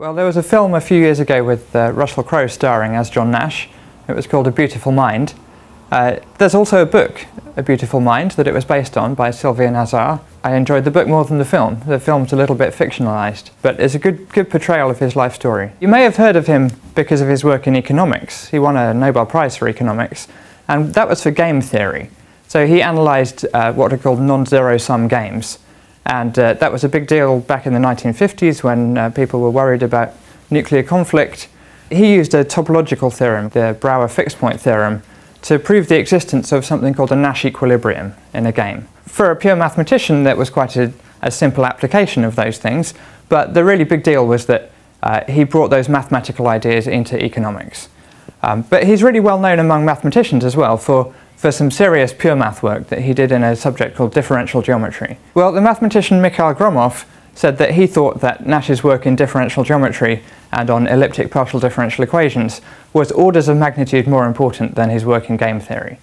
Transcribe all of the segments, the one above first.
Well, there was a film a few years ago with uh, Russell Crowe starring as John Nash. It was called A Beautiful Mind. Uh, there's also a book, A Beautiful Mind, that it was based on by Sylvia Nasar. I enjoyed the book more than the film. The film's a little bit fictionalised, but it's a good, good portrayal of his life story. You may have heard of him because of his work in economics. He won a Nobel Prize for economics, and that was for game theory. So he analysed uh, what are called non-zero sum games. And uh, that was a big deal back in the 1950s when uh, people were worried about nuclear conflict. He used a topological theorem, the Brouwer fixed point theorem, to prove the existence of something called a Nash equilibrium in a game. For a pure mathematician, that was quite a, a simple application of those things, but the really big deal was that uh, he brought those mathematical ideas into economics. Um, but he's really well known among mathematicians as well for for some serious pure math work that he did in a subject called differential geometry. Well, the mathematician Mikhail Gromov said that he thought that Nash's work in differential geometry and on elliptic partial differential equations was orders of magnitude more important than his work in game theory.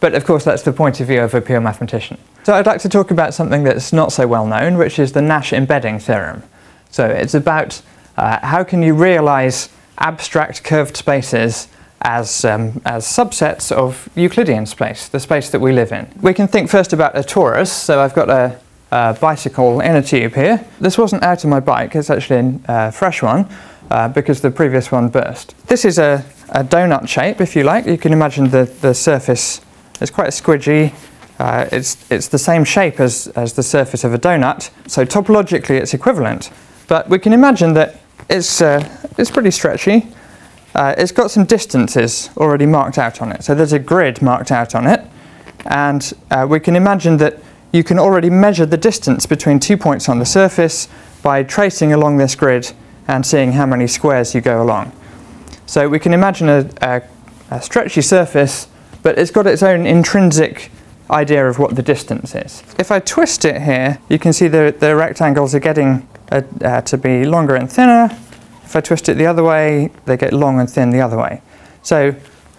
But of course, that's the point of view of a pure mathematician. So I'd like to talk about something that's not so well known, which is the Nash embedding theorem. So it's about uh, how can you realize abstract curved spaces as, um, as subsets of Euclidean space, the space that we live in. We can think first about a torus. So I've got a, a bicycle inner tube here. This wasn't out of my bike, it's actually a fresh one uh, because the previous one burst. This is a, a, donut shape, if you like. You can imagine the, the surface is quite squidgy. Uh, it's, it's the same shape as, as the surface of a donut, so topologically it's equivalent. But we can imagine that it's, uh, it's pretty stretchy. Uh, it's got some distances already marked out on it. So there's a grid marked out on it. And uh, we can imagine that you can already measure the distance between two points on the surface by tracing along this grid and seeing how many squares you go along. So we can imagine a, a, a stretchy surface, but it's got its own intrinsic idea of what the distance is. If I twist it here, you can see the, the rectangles are getting uh, uh, to be longer and thinner, if I twist it the other way, they get long and thin the other way. So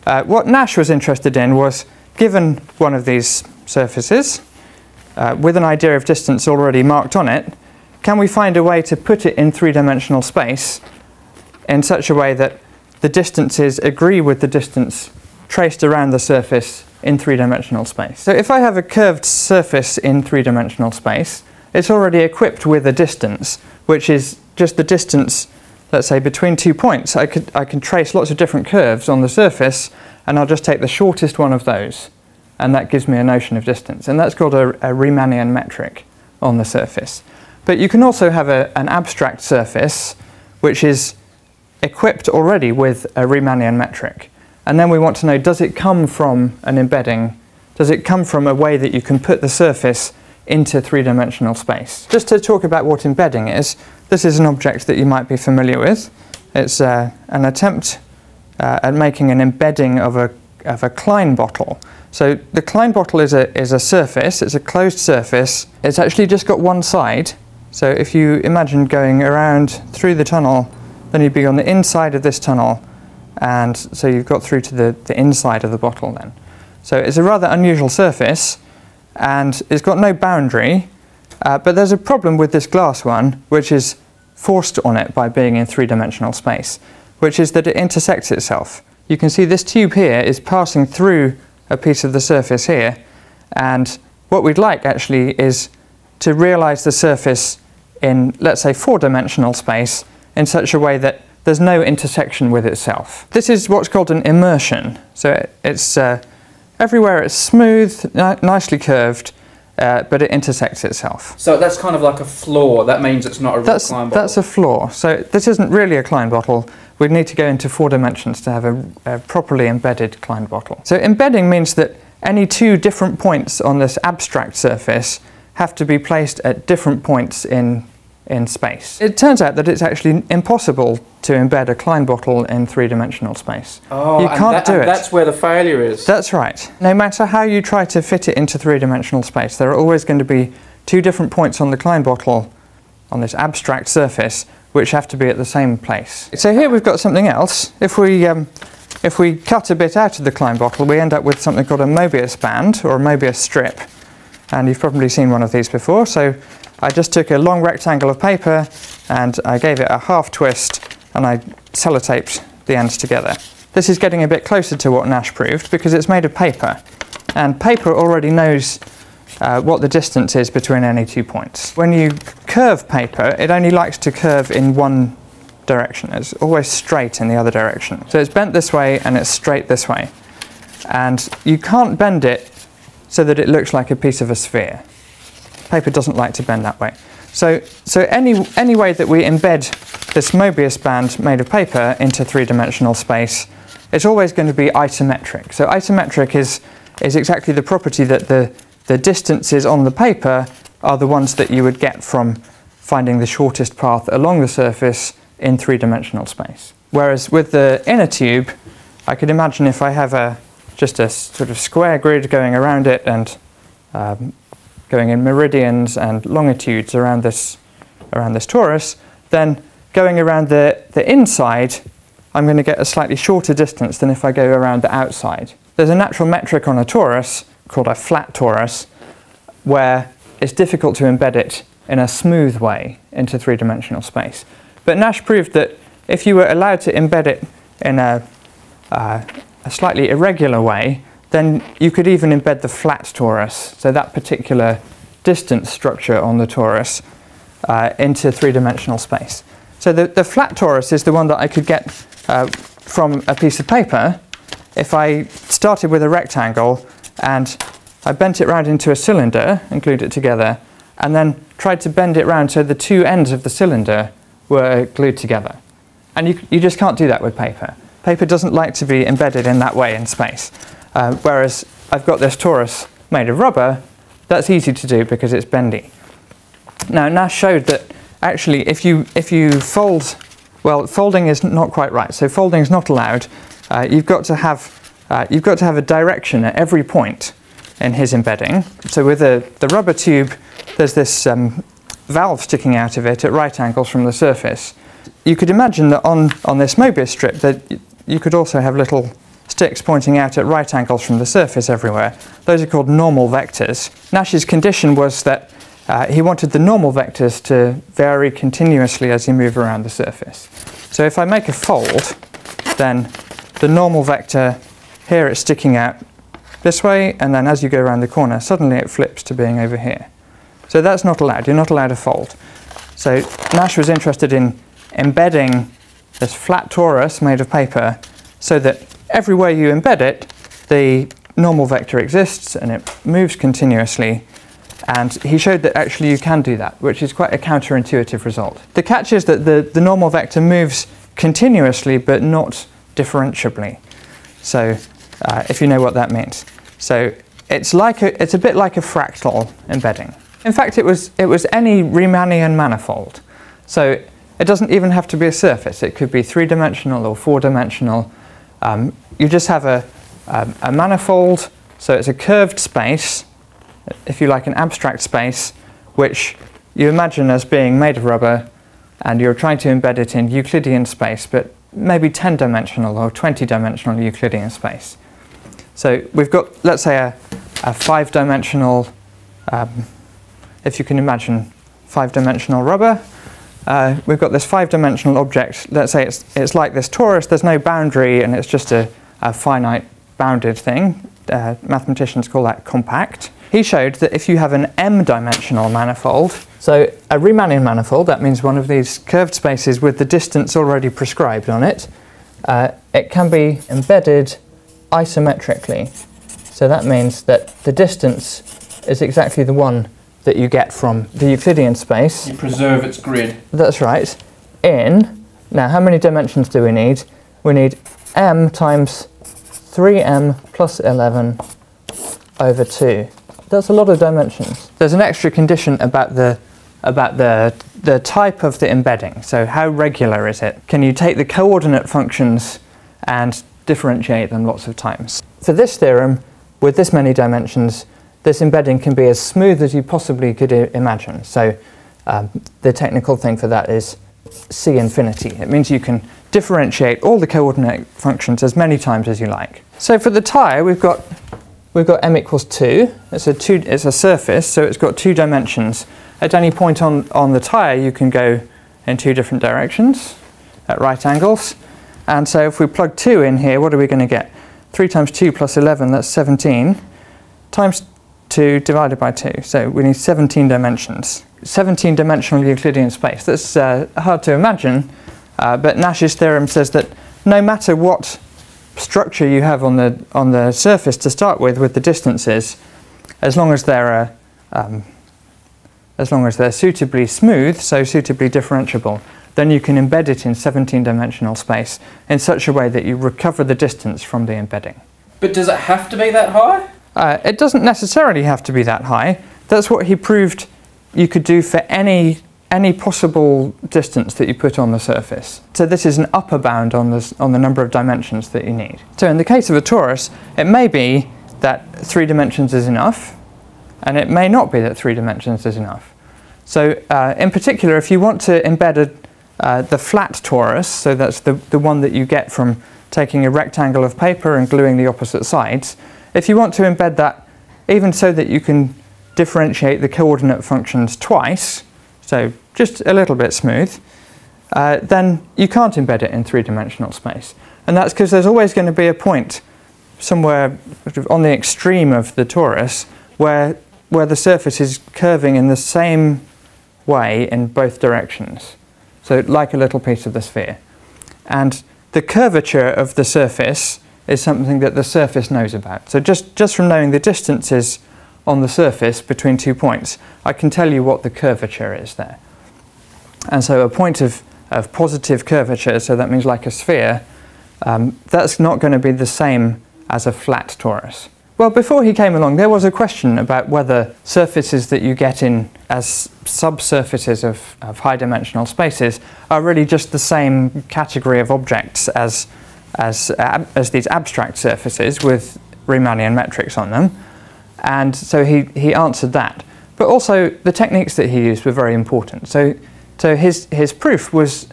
uh, what Nash was interested in was, given one of these surfaces, uh, with an idea of distance already marked on it, can we find a way to put it in three-dimensional space in such a way that the distances agree with the distance traced around the surface in three-dimensional space. So if I have a curved surface in three-dimensional space, it's already equipped with a distance, which is just the distance let's say between two points, I, could, I can trace lots of different curves on the surface and I'll just take the shortest one of those and that gives me a notion of distance. And that's called a, a Riemannian metric on the surface. But you can also have a, an abstract surface which is equipped already with a Riemannian metric. And then we want to know, does it come from an embedding? Does it come from a way that you can put the surface into three-dimensional space. Just to talk about what embedding is, this is an object that you might be familiar with. It's uh, an attempt uh, at making an embedding of a, of a Klein bottle. So the Klein bottle is a, is a surface, it's a closed surface. It's actually just got one side. So if you imagine going around through the tunnel, then you'd be on the inside of this tunnel, and so you've got through to the, the inside of the bottle then. So it's a rather unusual surface, and it's got no boundary, uh, but there's a problem with this glass one, which is forced on it by being in three-dimensional space, which is that it intersects itself. You can see this tube here is passing through a piece of the surface here, and what we'd like actually is to realize the surface in, let's say, four-dimensional space in such a way that there's no intersection with itself. This is what's called an immersion. So it's uh, Everywhere it's smooth, nicely curved, uh, but it intersects itself. So that's kind of like a flaw. That means it's not a that's, Klein bottle. That's a flaw. So this isn't really a Klein bottle. We'd need to go into four dimensions to have a, a properly embedded Klein bottle. So embedding means that any two different points on this abstract surface have to be placed at different points in in space. It turns out that it's actually impossible to embed a Klein bottle in three-dimensional space. Oh, you can't that, do it. That's where the failure is. That's right. No matter how you try to fit it into three-dimensional space, there are always going to be two different points on the Klein bottle on this abstract surface which have to be at the same place. So here we've got something else. If we um, if we cut a bit out of the Klein bottle, we end up with something called a Mobius band or a Mobius strip. And you've probably seen one of these before. So I just took a long rectangle of paper and I gave it a half twist and I sellotaped the ends together. This is getting a bit closer to what Nash proved because it's made of paper and paper already knows uh, what the distance is between any two points. When you curve paper, it only likes to curve in one direction. It's always straight in the other direction. So it's bent this way and it's straight this way. And you can't bend it so that it looks like a piece of a sphere. Paper doesn't like to bend that way. So, so any, any way that we embed this Mobius band made of paper into three-dimensional space, it's always going to be isometric. So isometric is, is exactly the property that the, the distances on the paper are the ones that you would get from finding the shortest path along the surface in three-dimensional space. Whereas with the inner tube, I could imagine if I have a just a sort of square grid going around it and um, going in meridians and longitudes around this around this torus, then going around the, the inside, I'm going to get a slightly shorter distance than if I go around the outside. There's a natural metric on a torus called a flat torus where it's difficult to embed it in a smooth way into three-dimensional space. But Nash proved that if you were allowed to embed it in a, uh, a slightly irregular way, then you could even embed the flat torus, so that particular distance structure on the torus, uh, into three-dimensional space. So the, the flat torus is the one that I could get uh, from a piece of paper if I started with a rectangle and I bent it round into a cylinder and glued it together and then tried to bend it round so the two ends of the cylinder were glued together. And you, you just can't do that with paper. Paper doesn't like to be embedded in that way in space. Uh, whereas I've got this torus made of rubber, that's easy to do because it's bendy. Now Nash showed that actually if you, if you fold, well folding is not quite right, so folding is not allowed. Uh, you've, got to have, uh, you've got to have a direction at every point in his embedding. So with the, the rubber tube, there's this um, valve sticking out of it at right angles from the surface. You could imagine that on, on this Mobius strip that you could also have little sticks pointing out at right angles from the surface everywhere. Those are called normal vectors. Nash's condition was that uh, he wanted the normal vectors to vary continuously as you move around the surface. So if I make a fold, then the normal vector, here it's sticking out this way, and then as you go around the corner, suddenly it flips to being over here. So that's not allowed. You're not allowed to fold. So Nash was interested in embedding this flat torus made of paper so that everywhere you embed it, the normal vector exists and it moves continuously. And he showed that actually you can do that, which is quite a counterintuitive result. The catch is that the, the normal vector moves continuously but not differentiably. So uh, if you know what that means. So it's like a, it's a bit like a fractal embedding. In fact, it was, it was any Riemannian manifold. So it doesn't even have to be a surface. It could be three-dimensional or four-dimensional. Um, you just have a, um, a manifold, so it's a curved space, if you like an abstract space, which you imagine as being made of rubber, and you're trying to embed it in Euclidean space, but maybe 10-dimensional or 20-dimensional Euclidean space. So we've got, let's say, a, a five-dimensional um, if you can imagine five-dimensional rubber. Uh, we've got this five-dimensional object. Let's say it's, it's like this torus. There's no boundary, and it's just a, a finite bounded thing. Uh, mathematicians call that compact. He showed that if you have an m-dimensional manifold, so a Riemannian manifold, that means one of these curved spaces with the distance already prescribed on it, uh, it can be embedded isometrically. So that means that the distance is exactly the one that you get from the Euclidean space. You preserve its grid. That's right. In, now how many dimensions do we need? We need m times 3m plus 11 over 2. That's a lot of dimensions. There's an extra condition about the about the the type of the embedding. So how regular is it? Can you take the coordinate functions and differentiate them lots of times? For this theorem, with this many dimensions, this embedding can be as smooth as you possibly could imagine. So um, the technical thing for that is C infinity. It means you can differentiate all the coordinate functions as many times as you like. So for the tire, we've got we've got m equals 2. It's a, two, it's a surface, so it's got two dimensions. At any point on, on the tyre, you can go in two different directions at right angles. And so if we plug 2 in here, what are we going to get? 3 times 2 plus 11, that's 17, times 2 divided by 2. So we need 17 dimensions. 17 dimensional Euclidean space. That's uh, hard to imagine, uh, but Nash's theorem says that no matter what structure you have on the, on the surface to start with, with the distances, as long as they're, uh, um, as long as they're suitably smooth, so suitably differentiable, then you can embed it in 17 dimensional space in such a way that you recover the distance from the embedding. But does it have to be that high? Uh, it doesn't necessarily have to be that high. That's what he proved you could do for any any possible distance that you put on the surface. So this is an upper bound on, this, on the number of dimensions that you need. So in the case of a torus, it may be that three dimensions is enough, and it may not be that three dimensions is enough. So uh, in particular, if you want to embed a, uh, the flat torus, so that's the, the one that you get from taking a rectangle of paper and gluing the opposite sides, if you want to embed that even so that you can differentiate the coordinate functions twice, so just a little bit smooth, uh, then you can't embed it in three-dimensional space. And that's because there's always going to be a point somewhere on the extreme of the torus where, where the surface is curving in the same way in both directions. So like a little piece of the sphere. And the curvature of the surface is something that the surface knows about. So just, just from knowing the distances on the surface between two points, I can tell you what the curvature is there. And so a point of, of positive curvature, so that means like a sphere, um, that's not going to be the same as a flat torus. Well, before he came along, there was a question about whether surfaces that you get in as subsurfaces of, of high-dimensional spaces are really just the same category of objects as, as, as these abstract surfaces with Riemannian metrics on them, and so he, he answered that. But also the techniques that he used were very important. So, so his, his proof was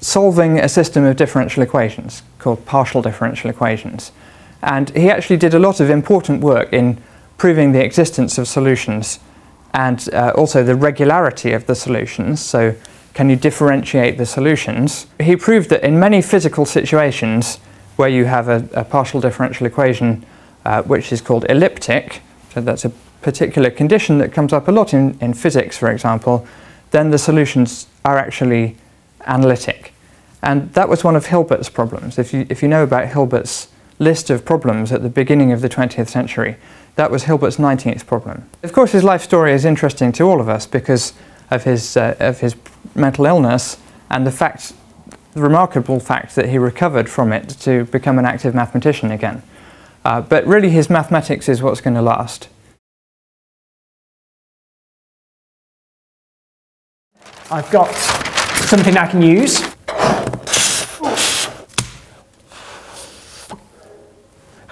solving a system of differential equations called partial differential equations. And he actually did a lot of important work in proving the existence of solutions and uh, also the regularity of the solutions. So can you differentiate the solutions? He proved that in many physical situations where you have a, a partial differential equation uh, which is called elliptic, so that's a particular condition that comes up a lot in, in physics, for example, then the solutions are actually analytic. And that was one of Hilbert's problems. If you, if you know about Hilbert's list of problems at the beginning of the 20th century, that was Hilbert's 19th problem. Of course, his life story is interesting to all of us because of his, uh, of his mental illness and the fact, the remarkable fact that he recovered from it to become an active mathematician again. Uh, but really his mathematics is what's going to last. I've got something I can use.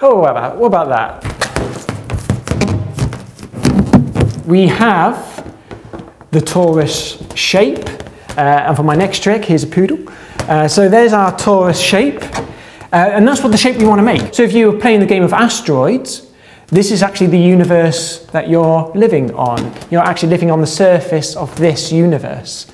Oh, what about, what about that? We have the torus shape, and for my next trick, here's a poodle. Uh, so there's our torus shape. Uh, and that's what the shape we want to make. So if you're playing the game of asteroids, this is actually the universe that you're living on. You're actually living on the surface of this universe.